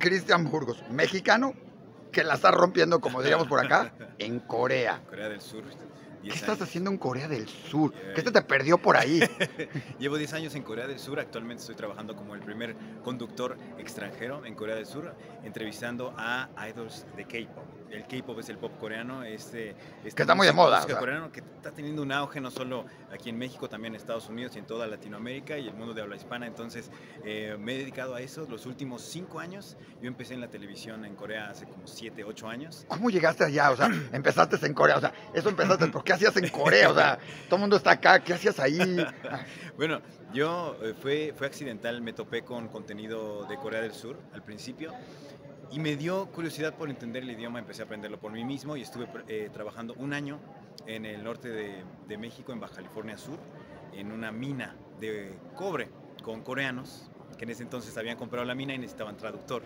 Cristian Burgos, mexicano, que la está rompiendo, como diríamos por acá, en Corea. Corea del Sur. ¿Qué 10 estás haciendo en Corea del Sur? Eh, ¿Qué se te perdió por ahí? Llevo 10 años en Corea del Sur. Actualmente estoy trabajando como el primer conductor extranjero en Corea del Sur, entrevistando a idols de K-pop. El K-pop es el pop coreano, este, este Que está muy de moda, música o sea. coreano que está teniendo un auge no solo aquí en México, también en Estados Unidos y en toda Latinoamérica y el mundo de habla hispana. Entonces eh, me he dedicado a eso los últimos 5 años. Yo empecé en la televisión en Corea hace como 7, 8 años. ¿Cómo llegaste allá? O sea, empezaste en Corea. O sea, eso empezaste, ¿pero qué hacías en Corea? O sea, todo el mundo está acá, ¿qué hacías ahí? Bueno, yo eh, fue, fue accidental, me topé con contenido de Corea del Sur al principio y me dio curiosidad por entender el idioma, empecé a aprenderlo por mí mismo y estuve eh, trabajando un año en el norte de, de México, en Baja California Sur, en una mina de cobre con coreanos que en ese entonces habían comprado la mina y necesitaban traductor.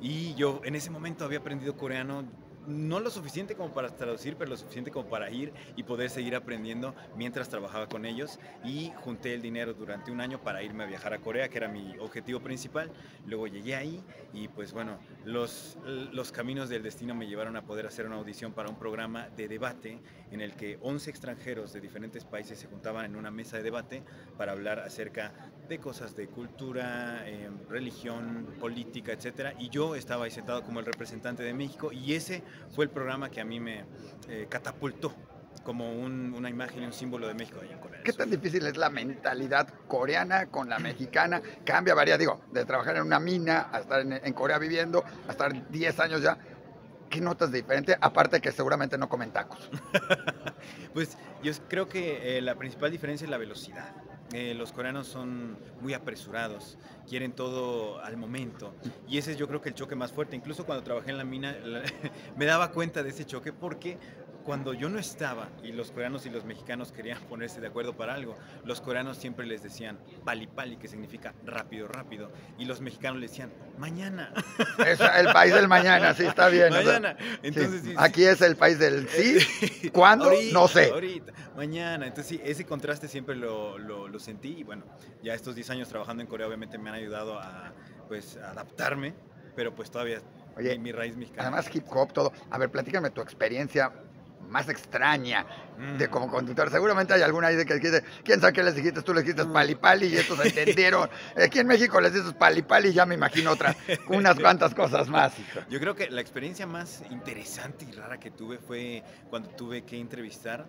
Y yo en ese momento había aprendido coreano, no lo suficiente como para traducir, pero lo suficiente como para ir y poder seguir aprendiendo mientras trabajaba con ellos. Y junté el dinero durante un año para irme a viajar a Corea, que era mi objetivo principal. Luego llegué ahí y pues bueno, los, los caminos del destino me llevaron a poder hacer una audición para un programa de debate en el que 11 extranjeros de diferentes países se juntaban en una mesa de debate para hablar acerca de cosas de cultura, eh, religión, política, etcétera. Y yo estaba ahí sentado como el representante de México y ese fue el programa que a mí me eh, catapultó como un- una imagen y un símbolo de México allá en Corea. ¿Qué tan difícil es la mentalidad coreana con la mexicana? Cambia, varía, digo, de trabajar en una mina a estar en, en Corea viviendo, a estar 10 años ya. ¿Qué notas de diferente? Aparte que seguramente no comen tacos. Pues yo creo que eh, la principal diferencia es la velocidad. Eh, los coreanos son muy apresurados, quieren todo al momento. Y ese es yo creo que el choque más fuerte. Incluso cuando trabajé en la mina me daba cuenta de ese choque porque cuando yo no estaba y los coreanos y los mexicanos querían ponerse de acuerdo para algo, los coreanos siempre les decían pali pali, que significa rápido, rápido. Y los mexicanos les decían mañana. Es el país del mañana, sí, está bien. o sea, mañana. sí. Entonces, sí, Aquí es el país del sí, ¿cuándo? Ahorita, no sé. Ahorita, mañana. Entonces, sí, ese contraste siempre lo, lo- lo sentí. Y bueno, ya estos 10 años trabajando en Corea, obviamente me han ayudado a pues, a adaptarme, pero pues todavía Oye, mi raíz mexicana. Además, hip hop, todo. A ver, platícame tu experiencia más extraña de Mm. como conductor. Seguramente hay alguna ahí de que dijiste, quién sabe qué les dijiste, tú les dijiste Mm. pali pali y estos entendieron. Aquí en México les dices pali pali y ya me imagino otra, unas cuantas cosas más. hijo. Yo creo que la experiencia más interesante y rara que tuve fue cuando tuve que entrevistar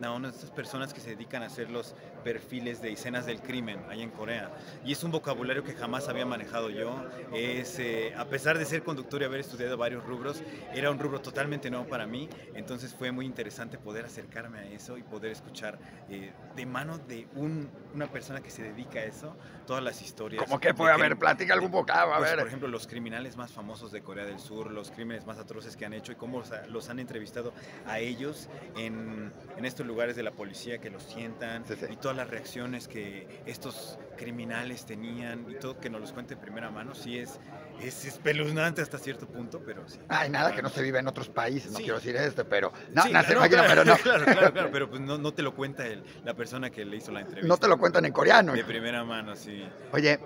una de estas personas que se dedican a hacer los perfiles de escenas del crimen ahí en Corea. Y es un vocabulario que jamás había manejado yo. Es, eh, a pesar de ser conductor y haber estudiado varios rubros, era un rubro totalmente nuevo para mí. Entonces fue muy interesante poder acercarme a eso y poder escuchar eh, de mano de un- una persona que se dedica a eso todas las historias. Como que de puede haber, platica algún vocablo, a pues, ver. por ejemplo, los criminales más famosos de Corea del Sur, los crímenes más atroces que han hecho y cómo los, ha- los han entrevistado a ellos en, en estos lugares de la policía que los sientan Sí, sí. y todas las reacciones que estos criminales tenían y todo que nos los cuente de primera mano, sí es, es espeluznante hasta cierto punto, pero sí. Ay, nada que no se vive en otros países, no Sí. quiero decir este, pero... No, Sí, no, claro, pero no. Claro, claro, claro, pero pues no, no te lo cuenta el- la persona que le hizo la entrevista. No te lo cuentan en coreano. De primera mano, sí. Oye,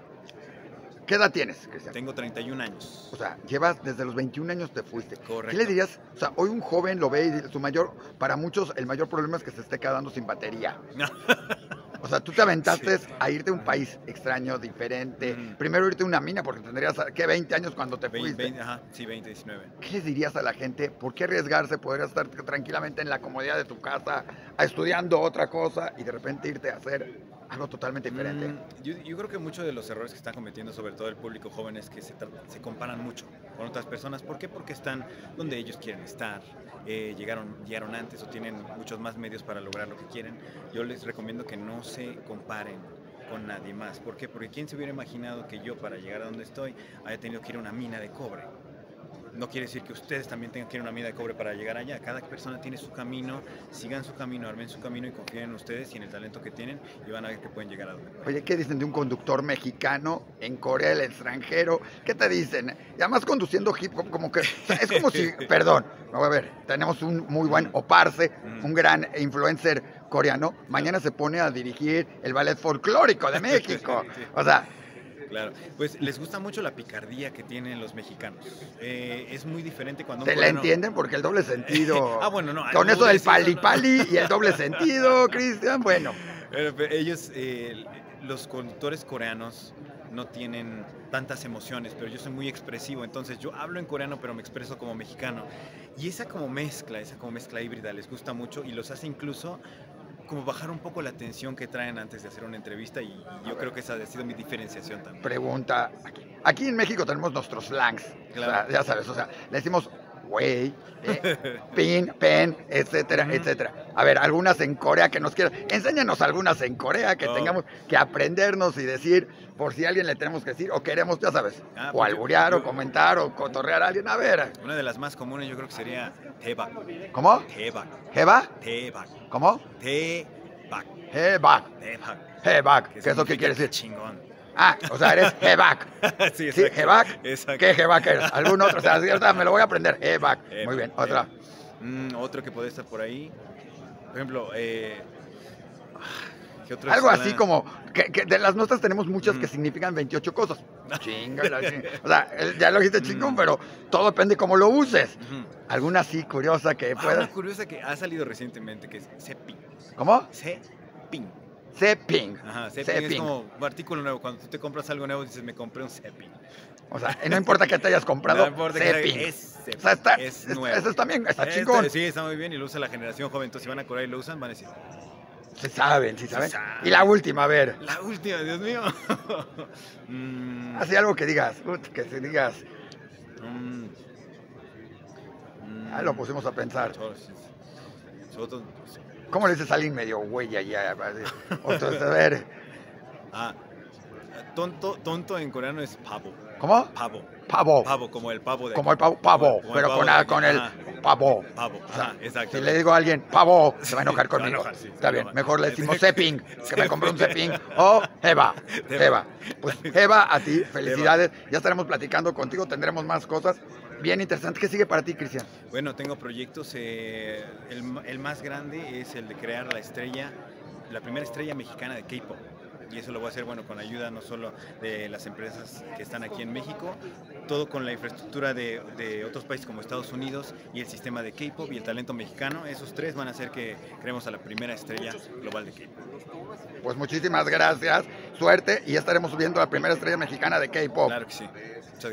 ¿qué edad tienes, Cristian? Tengo 31 años. O sea, llevas desde los 21 años te fuiste. Correcto. ¿Qué le dirías? O sea, hoy un joven lo ve y su mayor, para muchos el mayor problema es que se esté quedando sin batería. No. O sea, tú te aventaste a irte a un país extraño, diferente. Mm. Primero irte a una mina porque tendrías, ¿qué? 20 años cuando te 20, fuiste. 20, ajá, sí, 20, 19. ¿Qué les dirías a la gente? ¿Por qué arriesgarse? Podrías estar tranquilamente en la comodidad de tu casa, estudiando otra cosa y de repente irte a hacer algo totalmente diferente. Mm, yo, yo creo que muchos de los errores que están cometiendo, sobre todo el público joven, es que se, se comparan mucho con otras personas. ¿Por qué? Porque están donde ellos quieren estar, eh, llegaron, llegaron antes o tienen muchos más medios para lograr lo que quieren. Yo les recomiendo que no se comparen con nadie más. ¿Por qué? Porque ¿quién se hubiera imaginado que yo para llegar a donde estoy haya tenido que ir a una mina de cobre? No quiere decir que ustedes también tengan que ir a una mina de cobre para llegar allá. Cada persona tiene su camino, sigan su camino, armen su camino y confíen en ustedes y en el talento que tienen y van a ver que pueden llegar a donde. Oye, ¿qué dicen de un conductor mexicano en Corea, el extranjero? ¿Qué te dicen? Y además conduciendo hip hop, como que, o sea, es como si, perdón, a ver, tenemos un muy buen Oparse, Mm. un gran influencer coreano, mañana se pone a dirigir el ballet folclórico de México. O sea, Claro, pues les gusta mucho la picardía que tienen los mexicanos. Eh, es muy diferente cuando... ¿Te la entienden? Porque el doble sentido. Ah, bueno, no. Con eso del pali pali y el doble sentido, Cristian, bueno. Pero, pero ellos, eh, los conductores coreanos no tienen tantas emociones, pero yo soy muy expresivo, entonces yo hablo en coreano, pero me expreso como mexicano. Y esa como mezcla, esa como mezcla híbrida les gusta mucho y los hace incluso como bajar un poco la tensión que traen antes de hacer una entrevista y, yo creo que esa ha sido mi diferenciación también. Pregunta. Aquí, aquí en México tenemos nuestros slangs. O sea, Claro. ya sabes, o sea, le decimos güey, eh, pin, pen, etcétera, etcétera. A ver, algunas en Corea que nos quieran. Enséñanos algunas en Corea que Oh. tengamos que aprendernos y decir por si a alguien le tenemos que decir o queremos, ya sabes, Ah, o pues yo- alburear o comentar o cotorrear a alguien. A ver, Una de las más comunes yo creo que sería Tebak. ¿cómo? Tebak. ¿Jeba? Tebak. ¿Cómo? Tebak. Jebak. Tebak. Jebak. ¿Qué eso qué significa quiere decir? Chingón. Ah, o sea, eres Jebak. sí, ¿Sí? exacto. ¿Jebac? Exacto. ¿Qué Jebac eres? ¿Algún otro? O sea, me lo voy a aprender. Jebac. Muy bien, otra. Mm, otro que puede estar por ahí. Por ejemplo, eh, ¿qué otro Algo así como, que, que de las notas tenemos muchas que Ujú. significan 28 cosas. Chinga, O sea, ya lo dijiste chingón, Mm. pero todo depende cómo lo uses. ¿Alguna así curiosa que Ah, puedas? una curiosa que ha salido recientemente, que es Cepin. ¿Cómo? Cepin. Ceping. Ajá, Cepin es como un artículo nuevo. Cuando tú te compras algo nuevo, dices, me compré un Cepin. O sea, no importa que te hayas comprado, No importa que sea- es Cepin. O sea, está, es es- nuevo. eso está bien, está Está- chingón. Sí, está muy bien y lo usa la generación joven. Entonces, si van a Corea y lo usan, van a decir, Sí saben, sí saben. saben. Y la última, a ver. la última, Dios mío. Mm, Así algo que digas, que se digas. mm, Ah, lo pusimos a pensar. Sobre todo- ¿Cómo le dices a alguien medio güey? Otro, a ver. Ah, tonto, tonto en coreano es pavo. ¿Cómo? Pavo. Pavo. Pavo, como el pavo de Como el pavo, pavo, Como pero pavo con, de con el ajá. pavo. Pavo. O sea, exacto. Si le digo a alguien pavo, se va a enojar conmigo. enojar, sí, Está bien, mejor le decimos Sí. Zepping, que me compré un Zepping. O Eva, Eva. Eva. Pues Eva, a ti, felicidades. Ya estaremos platicando contigo, tendremos más cosas bien interesantes. ¿Qué sigue para ti, Cristian? Bueno, tengo proyectos. eh, el, el más grande es el de crear la estrella, la primera estrella mexicana de K-pop. Y eso lo voy a hacer, bueno, con ayuda no solo de las empresas que están aquí en México, todo con la infraestructura de, de otros países como Estados Unidos y el sistema de K-pop y el talento mexicano. Esos tres van a hacer que creemos a la primera estrella global de K-pop. Pues muchísimas gracias, suerte y ya estaremos subiendo la primera estrella mexicana de K-pop. Claro que sí. Muchas gracias.